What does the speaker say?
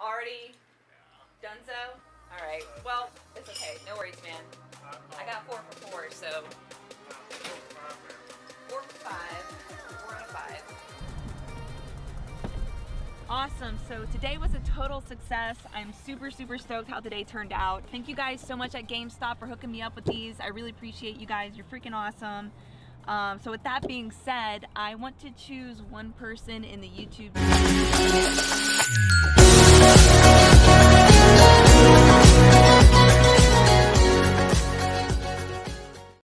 Already done so? Alright. Well, it's okay. No worries, man. I got four for four, so four for five. Four out of five. Awesome. So today was a total success. I'm super, super stoked how the day turned out. Thank you guys so much at GameStop for hooking me up with these. I really appreciate you guys. You're freaking awesome. Um, so with that being said, I want to choose one person in the YouTube